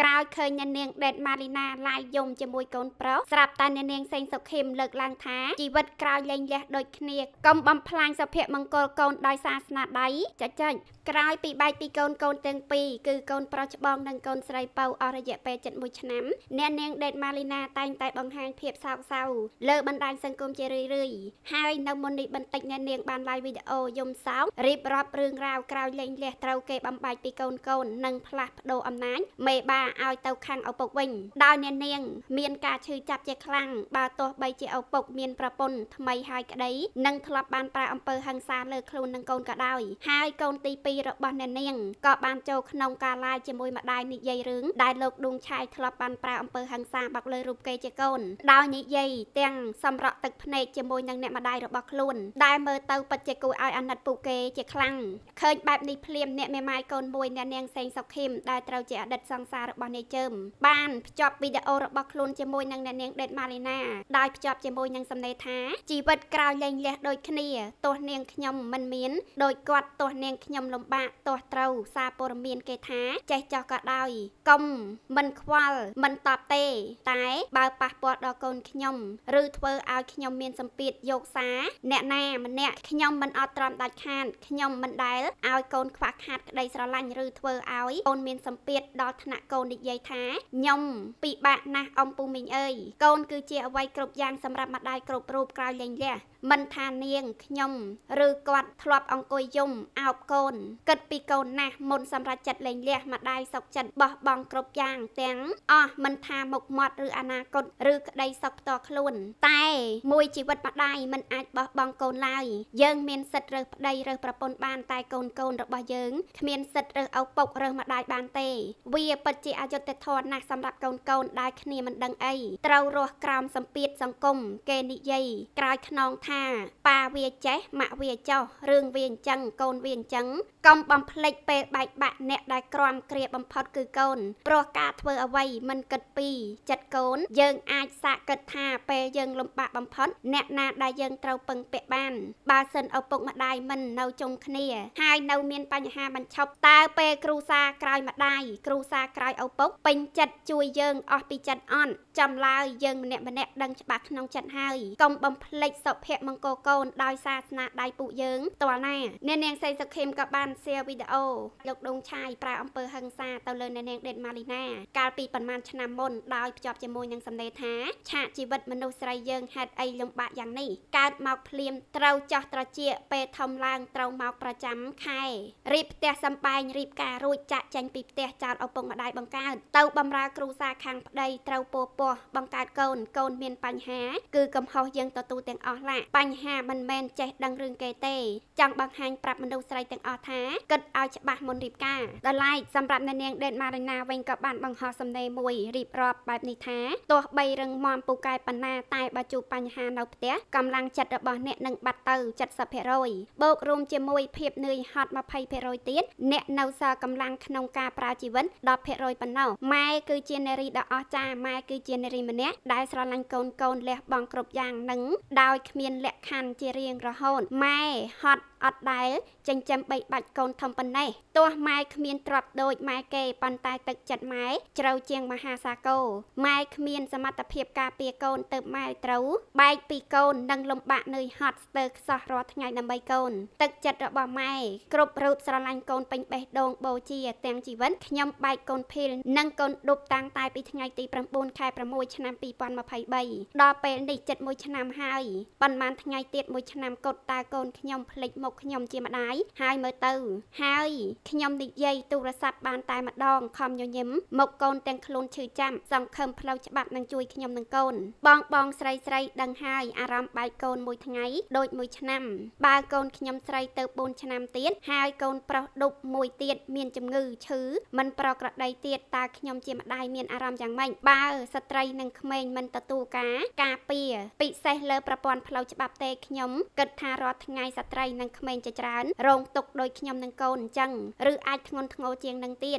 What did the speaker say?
ក្រោយឃើញអ្នកនាងដេតម៉ាលីណាឡាយយំជាមួយកូនប្រុសស្រាប់តែអ្នកនាងសេងសុខឹមលើកឡើងថាជីវិតក្រោយលែងលះដូចគ្នាកុំបំផ្លាញសុភមង្គលកូនដោយសារស្នាដៃចាច់ចាច់ក្រោយពីបែកពីកូនកូនទាំងពីរគឺកូនប្រុសច្បងនិងកូនស្រីពៅអស់រយៈពេល71ឆ្នាំអ្នកនាងដេតម៉ាលីណាតែងតែបង្ហាញភាពសោកសៅលើបណ្ដាញសង្គមជារឿយៗហើយនៅមុននេះបន្តិចអ្នកនាងបានឡាយវីដេអូយំសោករៀបរាប់រឿងរ៉ាវក្រោយលែងលះត្រូវគេបំបែកពីកូនកូននិងផ្លាស់ប្ដូរអំណាចមេបាឲ្យទៅខាងឪពុកវិញដោយអ្នកនាង មានការឈឺចាប់ជាខ្លាំងបើទោះបីជាឪពុកមានប្រពន្ធថ្មីហើយក្តីនិងធ្លាប់បានប្រើអំពើហិង្សាលើខ្លួននិងកូនក៏ដោយហើយកូនទី2របស់អ្នកនាងក៏បានចូលក្នុងការឡាយជាមួយម្ដាយនិយាយរឿងដែលលោកឌួងឆាយធ្លាប់បានប្រើអំពើហិង្សាបាក់លើរូបគេជាកូនដោយនិយាយទាំងសម្រក់ទឹកភ្នែកជាមួយនឹងអ្នកម្ដាយរបស់ខ្លួនដែលមើលទៅពិតជាគួរឲ្យអាណិតពួកគេជាខ្លាំងឃើញបែបនេះភ្លាមអ្នកមេម៉ាយកូនមួយអ្នកនាងសេងសុខឹមដែលត្រូវជាអតីតសង្សាររបស់នាយជើមបានភ្ជាប់វីដេអូរបស់ខ្លួនជាមួយនឹងអ្នកនាងដេតម៉ាលីណាដោយភ្ជាប់ជាមួយនឹងសំណេរថាជីវិតក្រោយលែងលះដូចគ្នាទោះនាងខ្ញុំមិនមានដោយគាត់ទោះនាងខ្ញុំលំបាកទោះត្រូវសារព័ត៌មានគេថាចេះចោះក៏ដោយកុំមិនខ្វល់មិនតបទេ តែបើប៉ះពាល់ដល់កូនខ្ញុំឬធ្វើឲ្យខ្ញុំមានសម្ពាធយកសារអ្នកណាម្នាក់ខ្ញុំមិនអត់ទ្រាំដាច់ខាតខ្ញុំមិនដែលឲ្យកូនខ្វះខាតក្តីស្រឡាញ់ឬធ្វើឲ្យកូនមានសម្ពាធដល់ថ្នាក់កូននិយាយថាខ្ញុំពិបាកណាស់អំពូមីងអើយកូនគឺជាអ្វីគ្រប់យ៉ាងសម្រាប់ម្ដាយគ្រប់រូបក្រោយលែងលះមិនថានាងខ្ញុំឬគាត់ធ្លាប់អង្គុយយំអោបកូនគិតពីកូនណាស់មុនសម្រាប់ចិត្តលែងលះម្ដាយសុកចិត្តបោះបង់គ្រប់យ៉ាងទាំងអស់មិនថាមុខមាត់ឬអនាគតឬក្តីសុខផ្ទាល់ខ្លួន តែមួយជីវិតម្ដាយមិនអាចបោះបង់កូនឡើយយើងមានសិទ្ធិរើសប្តីរើសប្រពន្ធបានតែកូនកូនរបស់យើងគ្មានសិទ្ធិរើសឪពុករើសម្ដាយបានទេវាពិតជាអយុត្តិធម៌ណាស់សម្រាប់កូនកូនដែលគ្នាមិនដឹងអីត្រូវរស់ក្រោមសម្ពាធសង្គមគេនិយាយក្រោយខ្នងថាប៉ាវាចេះម៉ាក់វាចោះរឿងវាអញ្ចឹងកូនវាអញ្ចឹងកុំបំភ្លេចពេលបែកបាក់អ្នកដែលក្រាំគ្រាបំផុតគឺកូនព្រោះការធ្វើអ្វីមិនគិតពីចិត្តកូន យើងអាចសាកគិតថាពេលយើងលំបាកបំផុតអ្នកណាដែលយើងត្រូវពឹងពាក់បាន បើសិនឪពុកម្ដាយមិននៅជុំគ្នាហើយនៅមានបញ្ហាបញ្ឈប់តើពេលគ្រូសាក្រោយម្ដាយគ្រូសាក្រោយឪពុកពេញចិត្តជួយយើងអស់ពីចិត្តអន់ចំឡើយយើងម្នាក់ម្នាក់ដឹងច្បាស់ក្នុងចិត្តហើយកុំបំភ្លេចសុភមង្គលកូនដោយសាសនាដៃពួកយើងតលណាអ្នកនាងសីសុខេមក៏បានសៀវីដេអូលោកដងឆាយប្រើអំពើហិង្សាទៅលើអ្នកនាងដេតម៉ាលីណាកាលពីប្រមាណឆ្នាំមុនដោយភ្ជាប់ជាមួយនឹងសំណេរថាឆាកជីវិតមនុស្សស្រីយើងហេតុអីលំបាកយ៉ាងនេះកើតមកភ្លាមត្រូវចោះត្រជាពេលធំឡើងត្រូវមកប្រចាំខែរៀបផ្ទះសំបែងរៀបការរួចចាក់ចេញពីផ្ទះចោលឪពុកម្ដាយបង្កើតទៅបំរើគ្រូសាខាងប្តីត្រូវពោពោះបង្កើតកូនកូនមានបញ្ហា គឺកំហុសយើងទទួលទាំងអស់ឡាបញ្ហាមិនមែនចេះដឹងរឿងគេទេចង់បង្ហាញប្រាប់មនុស្សស្រីទាំងអស់ថាគិតឲ្យច្បាស់មុនរៀបការដល់ឡែកសម្រាប់អ្នកនាងដេតម៉ារីណាវិញក៏បានបង្ហោះសំណេរមួយរៀបរាប់បែបនេះថាទោះបីរឹងមាំពូកែប៉ុណ្ណាតែបើជួបបញ្ហានៅផ្ទះកម្លាំងចិត្តរបស់អ្នកនឹងបាត់ទៅ70%បូករួមជាមួយភាពនឿយហត់20%ទៀតអ្នកនៅសល់កម្លាំងក្នុងការប្រើជីវិត10%ប៉ុណ្ណោះម៉ែគឺជានារីដ៏អស្ចារ្យម៉ែគឺជានារីម្នាក់ដែលស្រឡាញ់កូនកូនលះបង់គ្រប់យ៉ាងនិងដោយគ្មានលក្ខខណ្ឌជារៀងរហូតម៉ែហត់អត់ដែលចិញ្ចឹមបីបាច់កូនធំប៉ុណ្ណេះទោះម៉ែគ្មានទ្រព្យដូចម៉ែគេប៉ុន្តែទឹកចិត្តម៉ែជ្រៅជាងមហាសាគរម៉ែគ្មានសមត្ថភាពការពារកូនទៅម៉ែត្រូវបែកពីកូននិងលំបាកនឿយហត់ស្ទើរខ្សោះរាល់ថ្ងៃដើម្បីកូន ទឹកចិត្តរបស់ម៉ែគ្រប់រូបស្រឡាញ់កូនពេញបេះដូងបូជាទាំងជីវិតខ្ញុំបែកកូនភីលនិងកូនឌុបតាំងតែពីថ្ងៃទី9ខែ6ឆ្នាំ2023ដល់ពេលនេះចិត្តមួយឆ្នាំហើយប៉ុន្មានថ្ងៃទៀតមួយឆ្នាំកត់តើកូនខ្ញុំភ្លេចមុខខ្ញុំជាម្ដាយហើយមើលទៅ ហើយខ្ញុំនិយាយទូរស័ព្ទបានតែម្ដងខំញញឹមមកកូនទាំងខ្លួនឈឺចាំសង្ឃឹមផ្លូវច្បាប់នឹងជួយខ្ញុំនឹងកូន បងបងស្រីស្រីដឹងហើយអារម្មណ៍បែកកូនមួយថ្ងៃដូចមួយឆ្នាំបើកូនខ្ញុំស្រីទៅ4ឆ្នាំទៀតហើយកូនប្រុសដប់មួយទៀតមានជំងឺឈឺមិនប្រក្រតីទៀតតើខ្ញុំជាម្ដាយមានអារម្មណ៍យ៉ាងម៉េចបើស្ត្រីនិងក្មេងមិនទទួលការការពារពិសេសលើប្រព័ន្ធផ្លូវច្បាប់ទេខ្ញុំគិតថារាល់ថ្ងៃស្ត្រីនិងក្មេងជាច្រើនរងទុកដោយខ្ញុំនឹងកូនអញ្ចឹងឬអាចធ្ងន់ធ្ងរជាងនឹងទៀត